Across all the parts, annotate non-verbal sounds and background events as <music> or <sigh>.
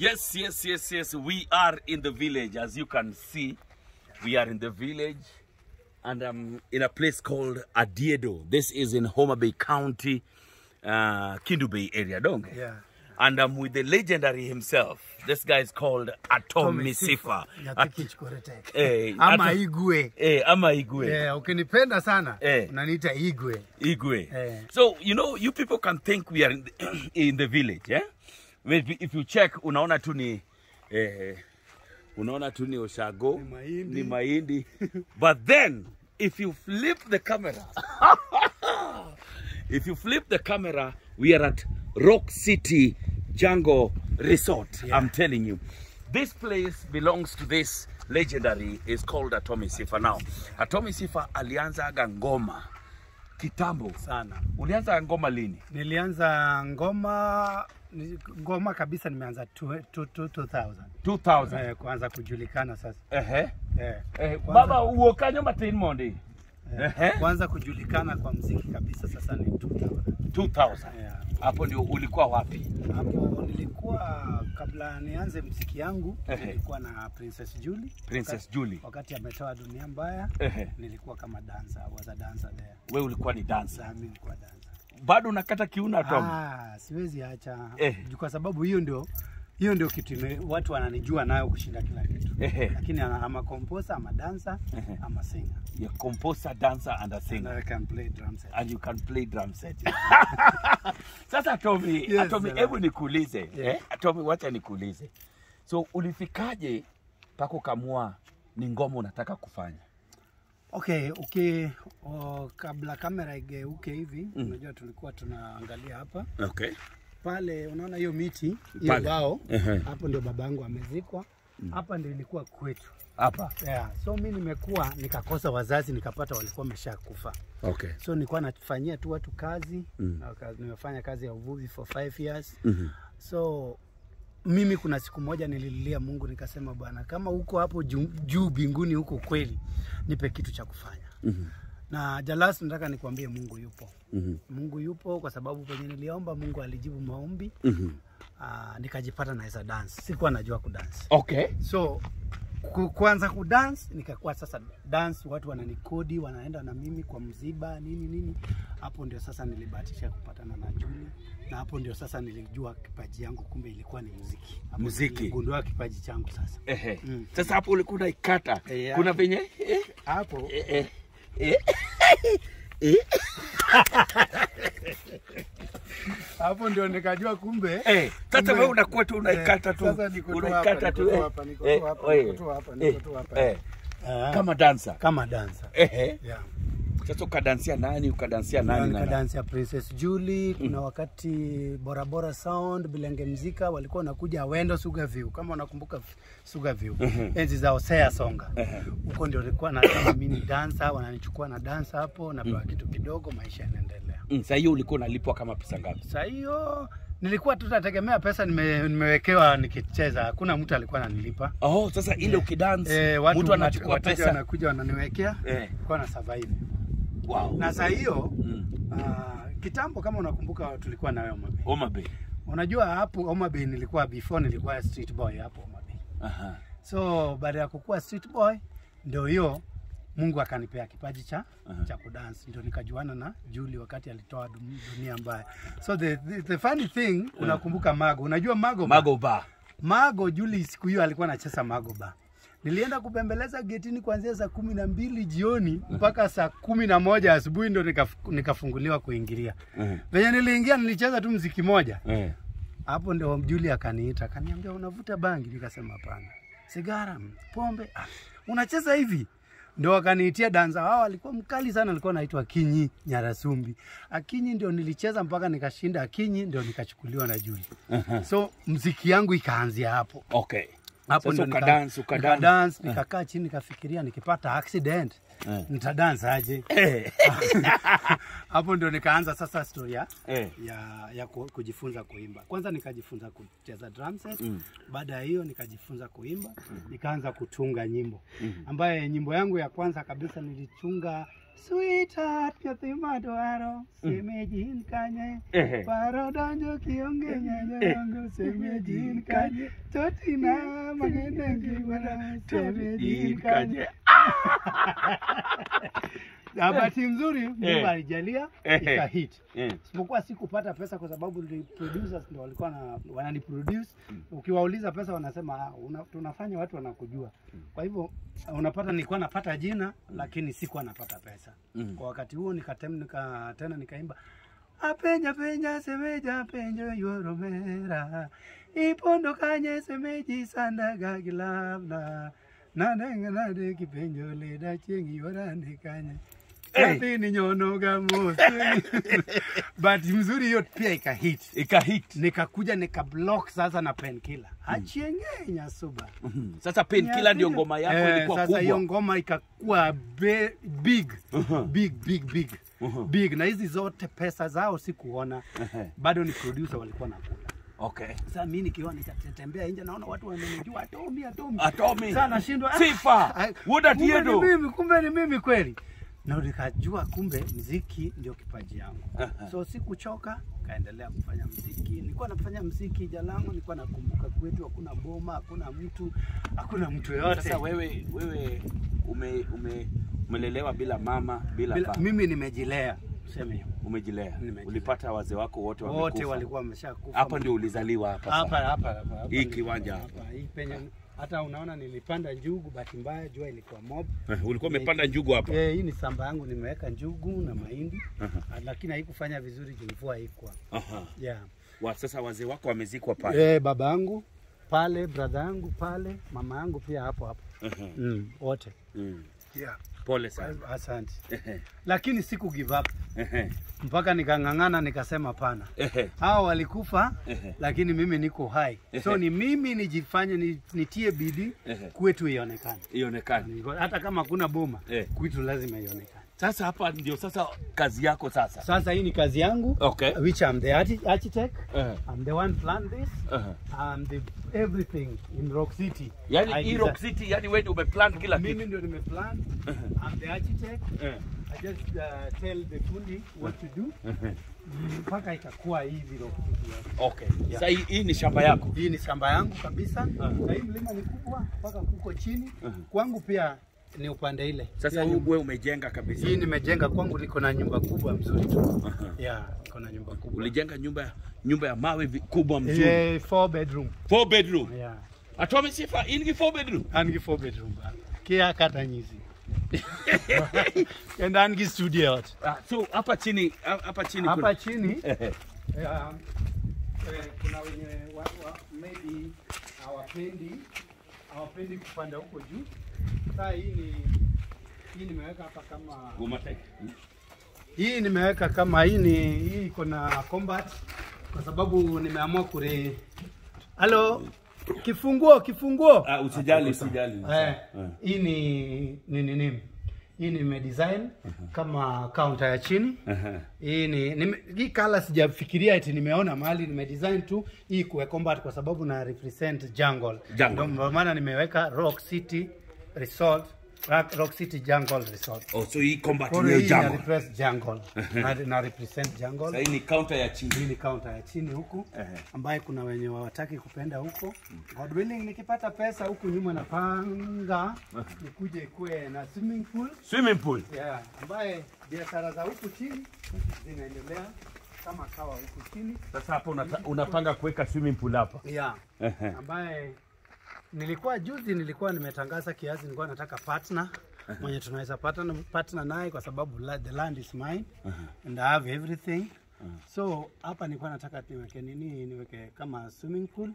Yes, yes, yes, yes. We are in the village. As you can see, we are in the village and I'm in a place called Adiedo. This is in Homa Bay County, uh, Kindu Bay area, don't you? Yeah. And I'm with the legendary himself. This guy is called Atomi Sifa. Nyatiki Eh, <laughs> Ama Ato- Igwe. Eh, ama Igwe. Yeah, ukinipenda sana Eh. unaniita Igwe. Igwe. Eh. So, you know, you people can think we are in the, <clears throat> in the village, yeah? If, if you check, unaona tu ni eh, unaona tu ni ushago Ni mahindi. ni mahindi. But then, if you flip the camera, <laughs> if you flip the camera, we are at Rock City Jungle Resort. yeah. I'm telling you. This place belongs to this legendary is called Atomi Sifa. Now, Atomi Sifa alianza ngoma kitambo. Sana. Ulianza ngoma lini? Nilianza ngoma ngoma kabisa nimeanza tu- tu- tu- 2000. 2000. Eh, kuanza kujulikana sasa. Ehe. Eh. Eh, baba uokanyo matin mondi. Eh, Ehe. Kuanza kujulikana kwa mziki kabisa sasa ni 2000. 2000. Yeah. Hapo ndio ulikuwa wapi? Hapo nilikuwa kabla nianze mziki yangu Ehe. nilikuwa na Princess Julie. Princess Wakati- Julie. Wakati ametoa dunia mbaya Ehe. nilikuwa kama dancer, was a dancer there. Wewe ulikuwa ni dancer. Mimi nilikuwa dancer. Bado unakata kiuna Tom? Ah, siwezi acha Eh. Kwa sababu hiyo ndio hiyo ndio kitu ime, watu wananijua nayo kushinda kila kitu. eh. Lakini ana- ama composer ama dancer eh. ama singer. Yeah, composer, dancer and a singer. And. I can play drum set. And you can play drum set. <laughs> Sasa Tommy, Yes, Tommy sir. hebu nikuulize. Yeah. Eh? Tommy wacha nikuulize. So ulifikaje pako kamua ni ngoma unataka kufanya? Okay, okay. O, kabla kamera igeuke hivi, mm. unajua tulikuwa tunaangalia hapa Okay. pale, unaona hiyo miti hiyo bao bao -huh. hapo ndio babangu amezikwa. Hapa ndio ilikuwa kwetu. Hapa. Yeah. So mi nimekuwa nikakosa wazazi, nikapata walikuwa wameshakufa. Okay. so nilikuwa nafanyia tu watu kazi Mm. na nimefanya kazi ya uvuvi for five years mm -hmm. so mimi kuna siku moja nilililia mungu nikasema bwana kama uko hapo juu, binguni huko kweli nipe kitu cha kufanya mm -hmm. na jalas nataka nikwambie mungu yupo mm -hmm. mungu yupo kwa sababu penye niliomba mungu alijibu maombi mm -hmm. Aa, nikajipata naweza dance sikuwa najua kudance Okay. so ku, kuanza kudance nikakuwa sasa dance watu wananikodi wanaenda na mimi kwa mziba nini nini hapo ndio sasa nilibahatisha kupatana na Julie na hapo ndio sasa nilijua kipaji yangu kumbe ilikuwa ni muziki Hapo Muziki. niligundua kipaji changu sasa Ehe. Mm. Sasa hapo ulikuwa unaikata. Eh, Kuna venye eh, hapo eh, eh, eh, <laughs> eh. <laughs> hapo ndio nikajua kumbe Eh, sasa wewe unakuwa tu unaikata tu. Unaikata tu. hapa, niko hapa, niko hapa, niko hapa. Kama dancer. kama dancer Ehe. yeah. Sasa ukadansia nani? Ukadansia nani? na nani? Princess Julie. Kuna wakati Bora Bora Sound, Bilenge Mzika walikuwa wanakuja Wendo Sugar View, kama unakumbuka Sugar View enzi za Hosea Songa, huko ndio nilikuwa na kama mimi dancer, wananichukua na dansa hapo, napewa kitu kidogo, maisha yanaendelea. Mm, Sasa hiyo ulikuwa unalipwa kama pesa ngapi? Sasa hiyo nilikuwa tu nategemea pesa nime, nimewekewa nikicheza, hakuna mtu alikuwa ananilipa. Oh, sasa ile ukidance Eh, watu mtu anachukua pesa. wanakuja wananiwekea, Eh. kwa na survive. Wow. Na saa hiyo Mm. uh, kitambo, kama unakumbuka, tulikuwa nayo Homa Homa Bay. Unajua hapo Homa Bay nilikuwa before nilikuwa street boy hapo Homa Bay. Aha. So baada ya kukuwa street boy ndio hiyo Mungu akanipea kipaji cha Aha. cha kudance, ndio nikajuana na Juli wakati alitoa dunia mbaya. So the, the, the funny thing unakumbuka Mago, unajua Mago ba? Mago ba. Mago Juli siku hiyo alikuwa anacheza Mago ba. Nilienda kubembeleza getini kuanzia saa kumi na mbili jioni mpaka saa kumi na moja asubuhi ndo nikaf- nikafunguliwa kuingilia. Eh. Venye niliingia nilicheza tu mziki moja Eh. hapo ndio Juli akaniita akaniambia, unavuta bangi? Nikasema hapana. Sigara, pombe? Ah, unacheza hivi? Ndio akaniitia danza. Wao alikuwa mkali sana, alikuwa anaitwa Kinyi Nyarasumbi. Akinyi ndio nilicheza mpaka nikashinda Akinyi, ndio nikachukuliwa na Juli. So mziki yangu ikaanzia hapo Okay. Hapo ndio nika- ukadance. nikadance, nikakaa chini nikafikiria nikipata accident Eh. aje? <laughs> Eh. <laughs> hapo ndio nikaanza sasa story ya Eh. ya, ya kujifunza kuimba. Kwanza nikajifunza kucheza drum set. Mm. Baada ya hiyo nikajifunza kuimba, nikaanza kutunga nyimbo ambaye nyimbo yangu ya kwanza kabisa nilitunga Sweetheart, nyathi madwaro, mm. seme ji in kanye. Paro donjo kionge nyanyo eh. yangu, seme ji mm. mm. in kanye. Totina magende ngimana, seme ji in kanye. <laughs> Na nzuri mzuri Mungu alijalia Ehe. ikahit Sipokuwa sikupata pesa kwa sababu ni producers ndio walikuwa na, wanani produce. Ukiwauliza pesa wanasema "Ah, una, tunafanya watu wanakujua. Kwa hivyo unapata nilikuwa napata jina lakini sikuwa napata pesa. Kwa wakati huo nikatem nika, tena nikaimba apenya penya semeja penjo yoromera ipondo kanye semeji sandaga gilabna nanenga nade kipenjo leda chengi yorane kanye Hey. Nyonoga bahati <laughs> mzuri hiyo pia ikahit Ikahit. nikakuja nikablock sasa na penkila achiengenya suba Mhm. Sasa painkiller ndio ngoma yako Eh, ilikuwa sasa hiyo ngoma ikakuwa be, big, big big big Uh-huh. big na hizi zote pesa zao sikuona bado ni producer walikuwa nakula Okay. sasa mimi nikiwa nikatembea nje naona watu wamenijua atomi atomi Atomi. sasa nashindwa Sifa. ah, Wuda Tiedo. mimi kumbe ni mimi kweli na nikajua kumbe mziki ndio kipaji yangu so sikuchoka kaendelea kufanya mziki nilikuwa nafanya mziki jalango nilikuwa nakumbuka kwetu hakuna boma hakuna mtu hakuna mtu yoyote Sasa wewe wewe ume, ume, umelelewa bila mama bila, Bila, baba. mimi nimejilea tuseme hivyo Umejilea. Nimejilea. Ulipata wazee wako wote wamekufa. wote walikuwa wameshakufa Hapa ndio ulizaliwa hapa. hapa hapa hapa Hii kiwanja hapa hii penye hata unaona nilipanda njugu bahati mbaya jua ilikuwa mob Eh, Ulikuwa umepanda njugu hapa. Eh, hii ni samba yangu nimeweka njugu na mahindi Aha. -huh. lakini haikufanya vizuri juu mvua haikuwa Aha. yeah. Wa, sasa wazee wako wamezikwa pale. eh, baba yangu pale brother yangu pale mama yangu pia hapo hapo. Mm, wote. Mm. yeah. Pole sana. asante. Lakini siku give up. Ehe. mpaka nikang'ang'ana nikasema pana hawa hao walikufa lakini mimi niko hai. So ni mimi nijifanye ni- nitie bidii kwetu ionekane. Ionekane. hata kama kuna boma Eh. kwetu lazima ionekane Sasa hapa ndio sasa kazi yako sasa. sasa hii ni kazi yangu Okay. which I'm the architect. Uh -huh. I'm the one plan this Uh -huh. I'm the everything in Rock City Yaani hii Rock City, yani wewe ndio umeplan kila kitu. mimi ndio nimeplan Uh -huh. I'm the architect Uh -huh. I just uh, tell the fundi what to do Ehe. mpaka ikakuwa hivi Rock City Okay. Okay. Sasa hii, hii ni shamba yako. Hii ni shamba yangu kabisa Uh -huh. na hii mlima ni kubwa mpaka kuko chini Uh -huh. kwangu pia ni upande ile Sasa wewe umejenga kabisa. hii nimejenga kwangu, niko na nyumba kubwa mzuri tu -huh. yeah, niko na nyumba kubwa Ulijenga nyumba nyumba ya mawe kubwa mzuri. yeah, four bedroom Four bedroom. yeah. Atome sifa, hii ni four bedroom. angi four bedroom kia kata nyizi <laughs> enda angi studio yote Ah, so hapa chini hapa chini hapa chini <laughs> Ehe. um, eh, kuna wenye wa, wa, maybe hawapendi hawapendi kupanda huko juu. Sasa hii ni hii nimeweka hapa kama Gumate. hii nimeweka kama hii ni hii iko na combat kwa sababu nimeamua kure Halo, kifunguo kifunguo. Ah, usijali, usijali. Eh, Eh. hii ni ni nini? Hii nimedesign kama counter ya chini. Aha. Hii ni nime, hii color sijafikiria eti nimeona mahali nimedesign tu hii kuwe combat kwa sababu na represent jungle. Jungle. Ndio maana nimeweka Rock City Resort Rock, Rock City Jungle Resort. Oh, so hii combat ni hiyo hii na represent jungle. na, na represent Sasa Sa hii ni counter ya chini. Hii ni counter ya chini huku uh -huh. ambaye kuna wenye wawataki kupenda huko. God willing nikipata pesa huku nyuma napanga <laughs> nikuje kuwe na swimming pool. Swimming pool. Yeah, ambaye biashara za huku chini zinaendelea kama kawa huku chini. Sasa hapa unapanga kuweka swimming pool hapa. Yeah. Ehe. ambaye nilikuwa juzi nilikuwa nimetangaza kiasi, nilikuwa nataka partner mwenye tunaweza partner, partner naye kwa sababu the land is mine and I have everything so hapa nilikuwa nataka niweke nini, niweke kama swimming pool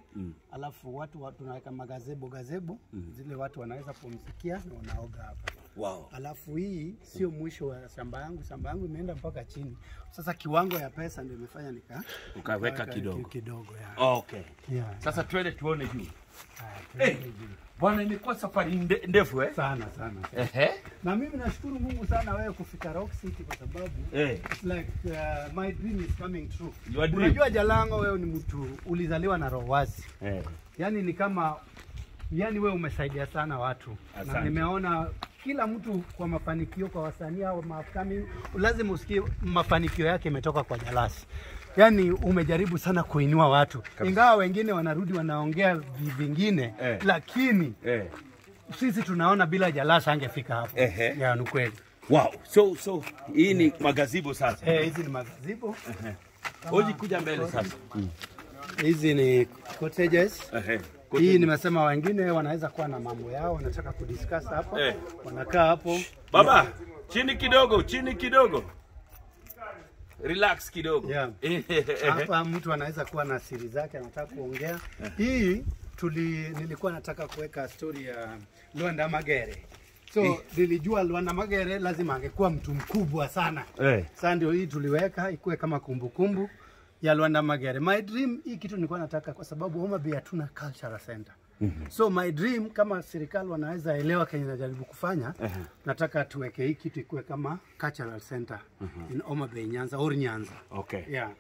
alafu watu, watu tunaweka magazebo gazebo zile watu wanaweza pumzikia na wanaoga hapa. Wow. Alafu hii sio mwisho wa shamba yangu, shamba yangu imeenda mpaka chini. Sasa kiwango ya pesa ndio imefanya nika Ukaweka kidogo. kidogo ya. Okay. Yeah. Sasa twende tuone juu. Bwana imekuwa safari nde- ndefu eh? sana sana Ehe. na mimi nashukuru Mungu sana wewe kufika Rock City kwa sababu Eh. it's like uh, my dream is coming true. Your dream. Unajua Jalango, wewe ni mtu ulizaliwa na roho wazi, Eh. yaani ni kama yani wewe umesaidia sana watu Asante. na nimeona kila mtu kwa mafanikio, kwa wasanii au maafkami, lazima usikie mafanikio yake imetoka kwa Jalasi. Yaani umejaribu sana kuinua watu, ingawa wengine wanarudi wanaongea vingine Eh. lakini Eh. sisi tunaona bila Jalasa angefika hapo. eh, eh. Ya, ni kweli. Wow. So so hii ni magazibo sasa. Eh, hizi ni magazibo, Oji kuja mbele sasa. hizi ni cottages. eh, Hii nimesema wengine wanaweza kuwa na mambo yao wanataka kudiscuss hapa Eh. wanakaa hapo Baba, chini kidogo, chini kidogo. Relax kidogo. Yeah. <laughs> hapa mtu anaweza kuwa na siri zake anataka kuongea. Hii tuli, nilikuwa nataka kuweka story ya Luanda Magere, so nilijua Luanda Magere lazima angekuwa mtu mkubwa sana. hey. Sasa ndio hii tuliweka ikuwe kama kumbukumbu ya Luanda Magere. My dream, hii kitu nilikuwa nataka kwa sababu Homa Bay hatuna cultural center. So my dream kama serikali wanaweza elewa kenye najaribu kufanya, uh -huh. nataka tuweke hii kitu ikuwe kama cultural center uh -huh. in Homa Bay Nyanza or Nyanza. Okay. Yeah.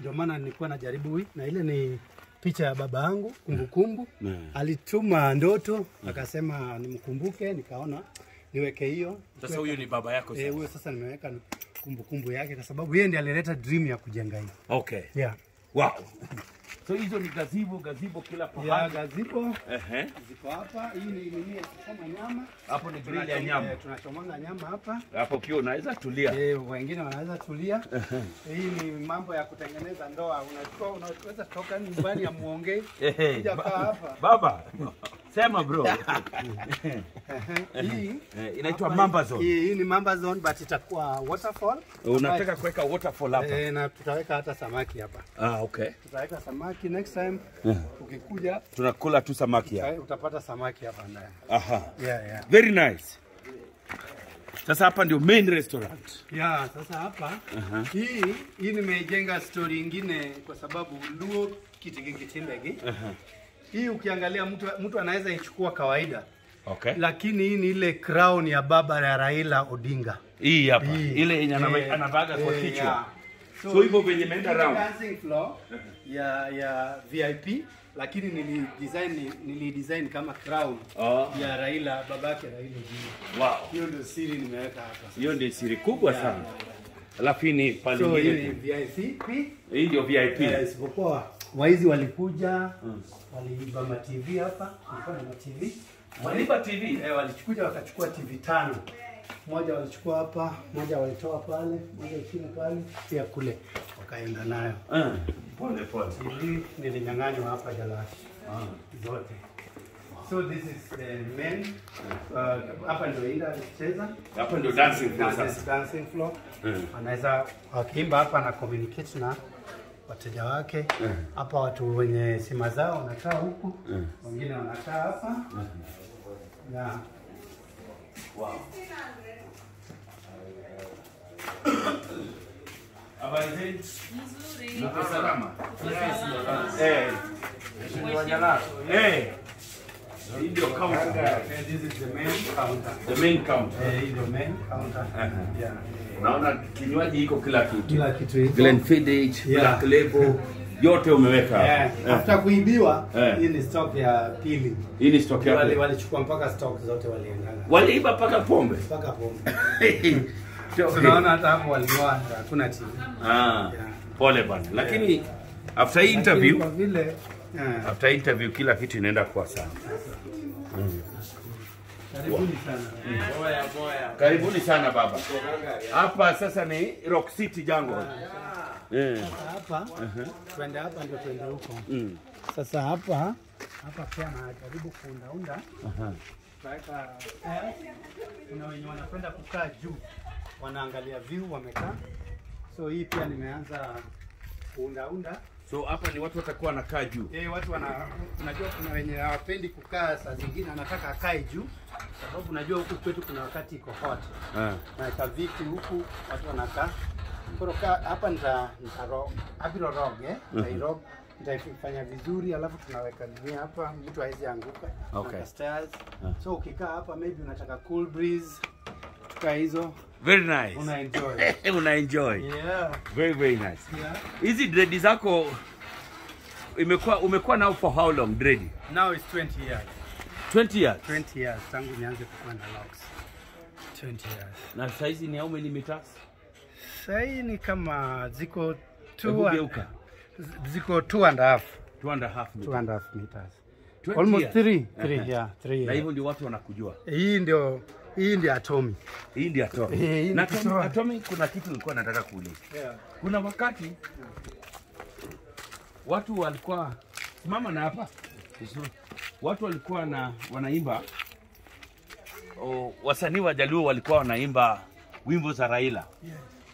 Ndio maana nilikuwa najaribu hii na ile ni picha ya baba yangu kumbukumbu. yeah. Alituma ndoto akasema nimkumbuke, nikaona niweke hiyo. Sasa huyu ni baba yako sasa. Eh, huyo sasa nimeweka kumbukumbu yake kwa sababu yeye ndiye alileta dream ya kujenga hii. Okay. Yeah. Wow. So hizo ni gazibo, gazibo kila pahali. Ya gazipo Ehe. ziko hapa. Hii ni nini ya kuchoma nyama. Hapo ni grill ya nyama. Tunachomanga nyama hapa. Hapo pia unaweza tulia. Eh, wengine wanaweza tulia. Hii ni mambo ya kutengeneza ndoa. Unachukua unaweza toka nyumbani ya muongee. Kuja hapa. Baba. Sema bro. <laughs> Hii Eh, inaitwa Mamba Zone. Hii, hii ni Mamba Zone but itakuwa waterfall. Unataka kuweka waterfall hapa. Eh, na tutaweka hata samaki hapa. Ah, okay. Tutaweka samaki next time. Ukikuja Tunakula tu samaki hapa. utapata samaki hapa ndani. Aha. Yeah, yeah. Very nice. Sasa hapa ndio main restaurant. Ya, sasa hapa hii hii nimeijenga story ingine kwa sababu Luo Kitikikitindegi. Hii ukiangalia mtu mtu anaweza ichukua kawaida, Okay. lakini hii ni ile crown ya baba ya Raila Odinga. Hii hapa. Ile yenye Eh, anavaga kwa eh, kichwa. yeah. So hivyo venye imeenda round. dancing floor ya ya VIP lakini nili design nili design kama crown Oh. ya Raila babake Raila Odinga. Wow. Hiyo ndio siri nimeweka hapa. Hiyo ndio siri kubwa Yeah. sana. Alafu ni pale So hii ni VIP. Hii ndio VIP. Yes, isipokuwa waizi walikuja waliiba ma TV hapa, kulikuwa na ma TV waliiba TV. eh, walikuja wakachukua TV tano, moja walichukua hapa, moja walitoa pale, moja chini pale, pia kule wakaenda nayo. mm. Pole pole. TV nilinyang'anywa hapa Jalashi zote. So this is the men. uh, hapa ndio Ida alicheza Hapa ndio dancing floor Dancing- sasa. dancing floor. Mm. Anaweza wakiimba hapa na communicate na wateja wake hapa. mm. Watu wenye sima zao wanakaa huku, wengine wanakaa hapa na Wow. Habari zenu? Mko salama? Eh. Eh. Hii ndio counter. This is the main counter. The main counter. Eh, hii ndio main counter. Yeah. Naona kinywaji iko kila kitu. Kila kitu. Glenfiddich, Yeah. Black Label, yote umeweka. Yeah. Eh. After kuibiwa, yeah. hii ni stock ya pili. Hii ni stock Wale yako. walichukua mpaka stock zote waliendana. Waliiba mpaka pombe. Mpaka pombe. <laughs> Tunaona hata hapo walioa. Ah, pole bana. Lakini after hii interview, Kwa vile after interview kila kitu inaenda kuwa sawa. Karibuni sana. Karibuni sana baba. Hapa sasa ni Rock City Jungle. Eh. Sasa hapa twende hapa ndio twende huko. Mm. Sasa hapa hapa pia najaribu kuundaunda unda. eh, kuna wenye wanapenda kukaa juu, wanaangalia view wamekaa. So hii pia nimeanza kuundaunda. So hapa ni watu watakuwa wanakaa juu. Eh, watu wana unajua kuna wenye hawapendi kukaa, saa zingine anataka akae juu, sababu unajua huku kwetu kuna wakati iko hot. Ah. naweka viti huku, watu wanakaa koroka hapa. Nita nitaro abirorog eh, nitairog nitaifanya vizuri, alafu tunaweka nini hapa, mtu hawezi anguka Okay. Stairs. stairs. So ukikaa hapa, maybe unataka cool breeze, tukaa hizo Very nice. una enjoy <laughs> Una enjoy. yeah, Very very nice. yeah. Hizi dread zako imekuwa umekuwa nao for how long dread? Now it's 20 years 20 years. 20 years tangu nianze kukuwa na locks 20 years. Na saizi ni how many meters? Sahii ni kama ziko two and, ziko two and a half, Two and a half two meters. and a half meters. Almost years. three, <laughs> three, yeah, three Na hivyo ndio watu wanakujua. Hii ndio hii ndio atomi. Hii ndio Atomi. Eh, Na Atomi. Atomi kuna kitu nilikuwa nataka kuuliza. Kuna wakati watu walikuwa simama na hapa. Watu walikuwa na wanaimba wasanii wa Jaluo walikuwa wanaimba wimbo za Raila,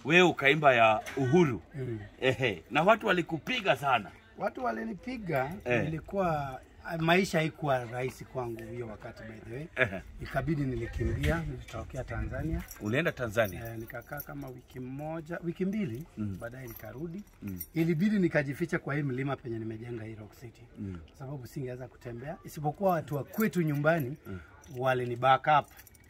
wewe ukaimba ya Uhuru Mm. ehe, na watu walikupiga sana Watu walinipiga Eh. nilikuwa maisha haikuwa rahisi kwangu hiyo wakati by the way. ehe. Ikabidi nilikimbia, nilitokea Tanzania. Ulienda Tanzania Eh, nikakaa kama wiki moja, wiki mbili Mm. baadaye nikarudi. Mm. Ilibidi nikajificha kwa hii mlima penye nimejenga hii Rock City Mm. sababu singeweza kutembea, isipokuwa watu wa kwetu nyumbani walini back up,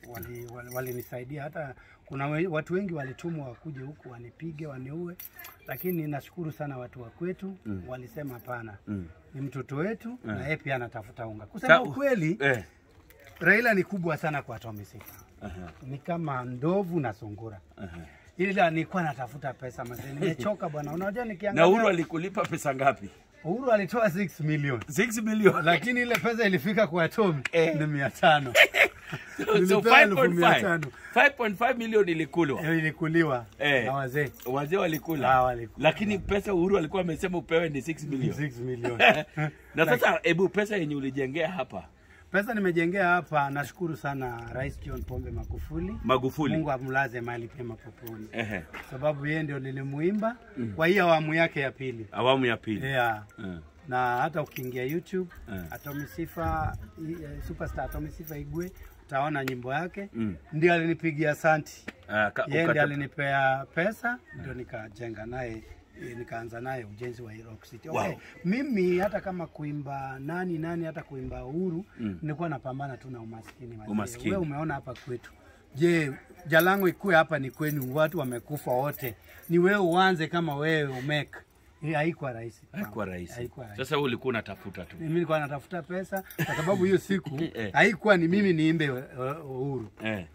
walinisaidia wali, walinisaidia. hata kuna watu wengi walitumwa wakuje huku wanipige waniue, lakini nashukuru sana watu wa kwetu mm. walisema hapana mm. ni mtoto wetu mm. na yeye pia anatafuta unga. Kusema ukweli eh. Raila ni kubwa sana kwa Tom Siffa. Uh -huh. Ni kama ndovu na sungura. Uh -huh. Ila nilikuwa natafuta pesa mzee, nimechoka bwana. Unajua nikiangalia. Na Uhuru alikulipa pesa ngapi? Uhuru alitoa 6 million. 6 million. Lakini ile pesa ilifika kwa Tom eh. ni 500. <laughs> so, so 5.5 milioni ilikuliwa eh, ilikuliwa eh, na wazee wazee walikula ha, walikula lakini pesa Uhuru alikuwa amesema upewe ni 6 million. 6 million. <laughs> na sasa like, ebu pesa yenye ulijengea hapa pesa nimejengea hapa. Nashukuru sana Rais John Pombe Magufuli. Magufuli, Mungu amlaze mali pema peponi, ehe, sababu yeye ndio nilimuimba mm. kwa hii awamu yake ya pili, awamu ya pili yeah. Yeah na hata ukiingia YouTube yeah. Atomi Sifa, eh, Superstar Atomi Sifa Igwe utaona nyimbo yake Mm. ndio alinipigia santi, uh, yeye ndio alinipea pesa, ndio nikajenga naye eh, nikaanza naye ujenzi wa Rock City. Okay. Wow. Mimi hata kama kuimba nani nani, hata kuimba uhuru Mm. nilikuwa napambana tu na umaskini. Umaskini. Wewe umeona hapa kwetu, je, Jalango ikue hapa ni kwenu, watu wamekufa wote, ni wewe uanze kama wewe umeka. Hii haikuwa rahisi. Haikuwa rahisi. Sasa wewe ulikuwa unatafuta tu. Mimi nilikuwa natafuta pesa kwa sababu hiyo siku <laughs> Eh. haikuwa ni mimi niimbe uh, uhuru, Eh.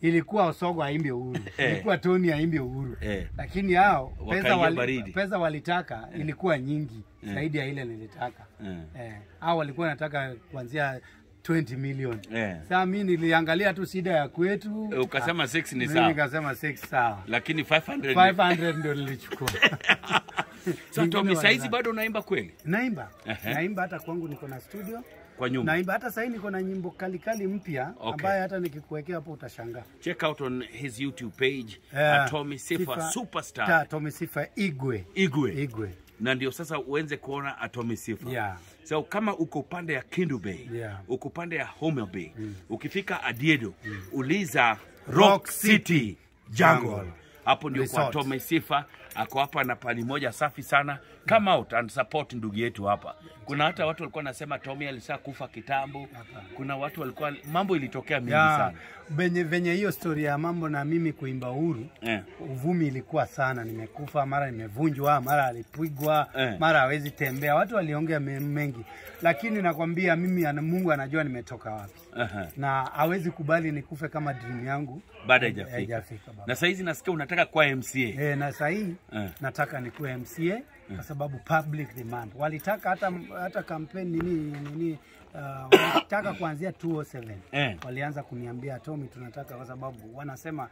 ilikuwa Osogo aimbe uhuru, <laughs> Eh. ilikuwa Tony aimbe uhuru Eh. lakini hao pesa, wali, pesa walitaka ilikuwa nyingi zaidi ya ile nilitaka Eh. eh, hao walikuwa nataka kuanzia 20 million Yeah. Sasa mi niliangalia tu shida ya kwetu Eh, Ukasema 6 ni mimi sawa. nikasema 6 sawa, Lakini 500 500 ndio nilichukua. <laughs> Sasa Tommy saizi hizi bado unaimba kweli? Naimba, Uh -huh. naimba hata kwangu niko na studio Kwa nyumba. naimba hata sahii niko na nyimbo kalikali mpya Okay. ambayo hata nikikuwekea hapo utashangaa. Check out on his YouTube page Yeah. Tommy Sifa Sifa Superstar Ta, Tommy Sifa Igwe. Igwe. Igwe. Na ndio sasa uanze kuona Atomi Sifa. Yeah. So kama uko upande ya Kindu Bay, Yeah. uko pande ya Homa Bay, mm. ukifika Adiedo, mm. uliza Rock, Rock City City Jungle. Jungle. Hapo ndio kwa Tome Sifa ako hapa na pali moja safi sana. Come out and support ndugu yetu hapa. Kuna hata watu walikuwa nasema Tommy alisha kufa kitambo. Kuna watu walikuwa mambo ilitokea mingi sana. Venye venye hiyo story ya mambo na mimi kuimba uhuru yeah. uvumi ilikuwa sana, nimekufa mara nimevunjwa, mara alipigwa, yeah. mara hawezi tembea. Watu waliongea me- mengi, lakini nakwambia mimi ana, Mungu anajua nimetoka wapi uh -huh. na hawezi kubali nikufe kama dream yangu Bado haijafika. Na saizi nasikia unataka kuwa MCA. E, na sahii yeah. nataka nikuwe MCA kwa sababu public demand. Walitaka hata hata kampeni nini nini uh, walitaka kuanzia 207 Eh. walianza kuniambia Tommy, tunataka kwa sababu wanasema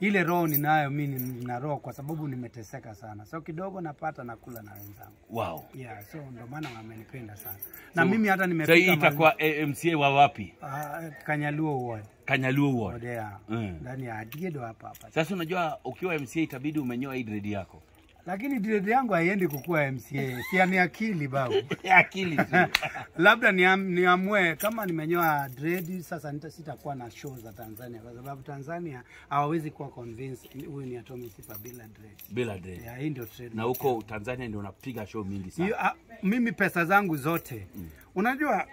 ile roho ninayo mimi nina roho kwa sababu nimeteseka sana, so kidogo napata nakula na wenzangu Wow. yeah, so ndio maana wamenipenda sana na mimi hata Sasa nimefika mahali- itakuwa eh, MCA wa wapi? Uh, Kanyaluo ward Kanyaluo ward. Yeah. Mm. ndani ya Adiedo hapa hapa Sasa unajua ukiwa MCA itabidi umenyoa hii yako. Lakini dredi yangu haiendi kukua MCA, si ni akili babu. <laughs> Akili tu. <laughs> Labda niamue ni kama nimenyoa dread sasa, sitakuwa na show za Tanzania kwa sababu Tanzania hawawezi kuwa convinced huyu ni Atomy Sifa bila dread. Bila dread. Ya, hii ndio trade. Na huko Tanzania ndio unapiga show mingi sana. sana. a, mimi pesa zangu zote mm. unajua,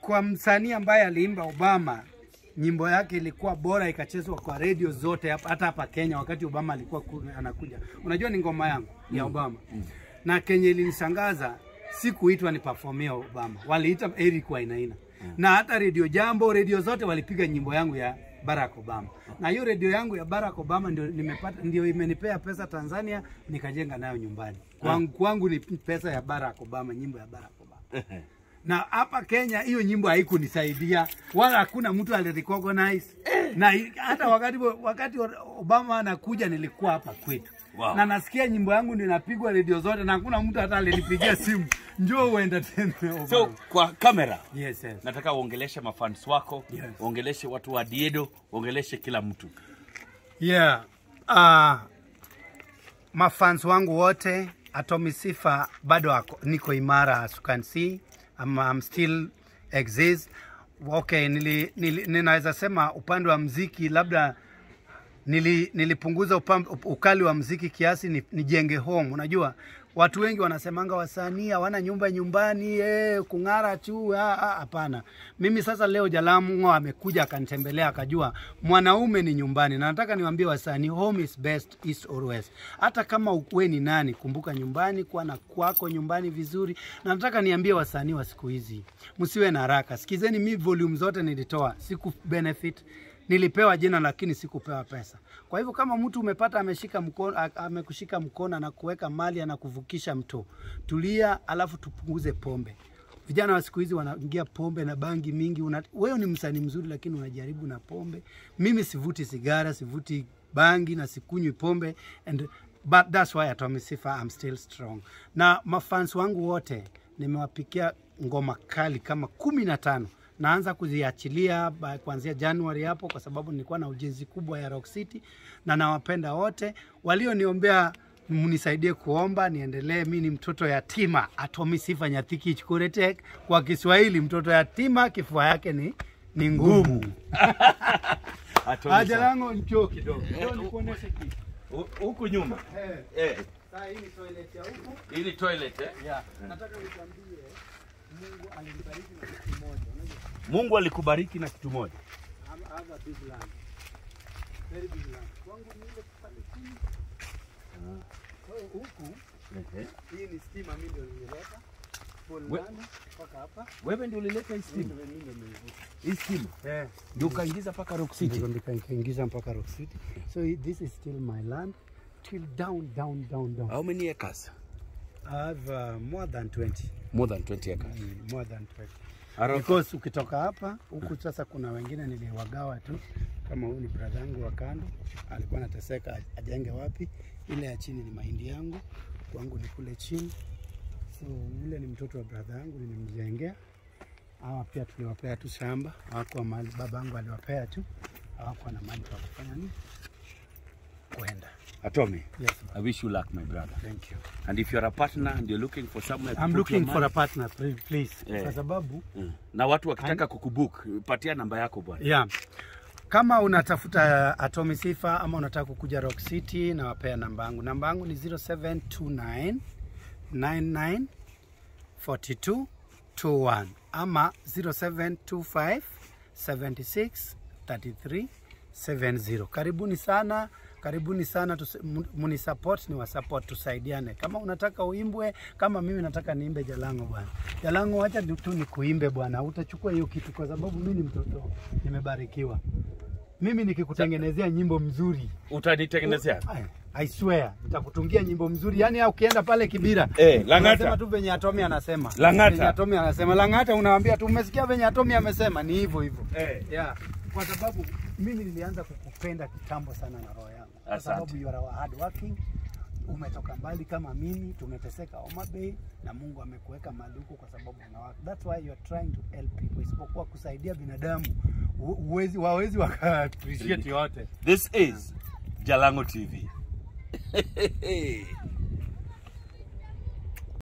kwa msanii ambaye aliimba Obama nyimbo yake ilikuwa bora ikachezwa kwa redio zote hata hapa Kenya wakati Obama alikuwa anakuja. Unajua ni ngoma yangu ya Obama. Mm. na Kenya ilinishangaza sikuitwa ni performia Obama, waliita Eric Wainaina. Na hata redio Jambo, redio zote walipiga nyimbo yangu ya Barack Obama, na hiyo redio yangu ya Barack Obama ndio nimepata, ndio imenipea pesa Tanzania, nikajenga nayo nyumbani. Kwangu. Kwangu ni pesa ya Barack Obama, nyimbo ya Barack Obama <laughs> na hapa Kenya hiyo nyimbo haikunisaidia wala hakuna mtu alirecognize na hata wakati wakati Obama anakuja nilikuwa hapa kwetu Wow. na nasikia nyimbo yangu ndio inapigwa redio zote na hakuna mtu hata alinipigia simu njoo uende tena. So kwa kamera yes, yes. nataka uongeleshe mafans wako, Yes. uongeleshe watu wa Diedo, uongeleshe kila mtu. Yeah. Uh, mafans wangu wote Atomi Sifa bado ako, niko imara as you can see I'm, I'm still exist. Okay, nili, nili, ninaweza sema upande wa mziki labda nili, nilipunguza upam, ukali wa mziki kiasi ni, nijenge home. Unajua watu wengi wanasemanga wasanii hawana nyumba nyumbani eh, kung'ara tu. ah, ah, Hapana, mimi sasa leo Jalamu amekuja akanitembelea akajua mwanaume ni nyumbani, na nataka niwaambie wasanii, home is best is always. Hata kama uwe ni nani, kumbuka nyumbani, kuwa na kwako nyumbani vizuri. Na nataka niambie wasanii wa siku hizi, msiwe na haraka, sikizeni, mi volume zote nilitoa, siku benefit nilipewa jina lakini sikupewa pesa. Kwa hivyo kama mtu umepata ameshika mkono, amekushika mkono na kuweka mali anakuvukisha mto, tulia, alafu tupunguze pombe. Vijana wa siku hizi wanaingia pombe na bangi mingi. Wewe ni msanii mzuri lakini unajaribu na pombe. Mimi sivuti sigara, sivuti bangi na sikunywi pombe and but that's why Atomy Sifa I'm still strong. Na mafans wangu wote nimewapikia ngoma kali kama kumi na tano naanza kuziachilia kuanzia Januari hapo, kwa sababu nilikuwa na ujenzi kubwa ya Rock City, na nawapenda wote walioniombea mnisaidie kuomba niendelee. Mi ni mtoto yatima, atomi Sifa Nyathiki Chikuretek. Kwa Kiswahili, mtoto yatima kifua yake ni ni ngumu. <laughs> Haja langu njoo kidogo, njoo nikuoneshe kitu. Hu- Huku nyuma. Eh, Eh, sasa hii ni toilet ya huku. hii ni toilet eh? Yeah. Nataka nikwambie Mungu alinibariki na kitu moja. Mungu alikubariki na kitu moja. Mpaka. Wewe ndio ulileta hii Mimi stima. Hii stima. Eh. Ndio ukaingiza paka Rock City. Ndio nika- nikaingiza mpaka Rock City. So this is still my land till down down down down. How many acres? I have uh, more than 20. More than 20 acres. Mm, more than 20. Because ukitoka hapa huku sasa, kuna wengine niliwagawa tu, kama huyu ni brother yangu wa kando, alikuwa anateseka ajenge wapi. Ile ya chini ni mahindi yangu, kwangu ni kule chini. So yule ni mtoto wa brother yangu, nilimjengea. Hawa pia tuliwapea tu shamba, hawakuwa mali, baba yangu aliwapea tu, hawakuwa na mali pa kufanya nini, kwenda. Atomy, Yes, I wish you luck my brother. thank you. And if you're a partner and you're looking for to I'm looking for a partner please, please. Yeah. kwa sababu Mm. Na watu wakitaka kukubook, patia namba yako bwana. Yeah. Kama unatafuta Atomi Sifa ama unataka kukuja Rock City, nawapea namba yangu. Namba yangu ni 0729 99 42 21 ama 0725 76 33 70. Karibuni sana, karibuni sana, muni support ni ni wasupport, tusaidiane. Kama unataka uimbwe, kama mimi nataka niimbe Jalango bwana. Jalango, wacha ni- tu nikuimbe bwana, utachukua hiyo kitu kwa sababu mimi ni mtoto nimebarikiwa. Mimi nikikutengenezea nyimbo mzuri Utanitengenezea? I, I swear nitakutungia nyimbo mzuri. Yaani ukienda pale Kibira Eh, Lang'ata. unasema tu venye Atomi anasema. Lang'ata. Venye Atomi anasema. Lang'ata unawaambia tu umesikia venye Atomi amesema ni hivyo hivyo. Eh. Yeah. Kwa sababu mimi nilianza kukupenda kitambo sana na roho. Kwa sababu you are hard working. Umetoka mbali kama mimi, tumeteseka Homa Bay na Mungu amekuweka mahali huko kwa sababu una work. That's why you are trying to help people. Isipokuwa kusaidia binadamu, uwezi, wawezi waka appreciate yote. This is Jalango TV. <laughs>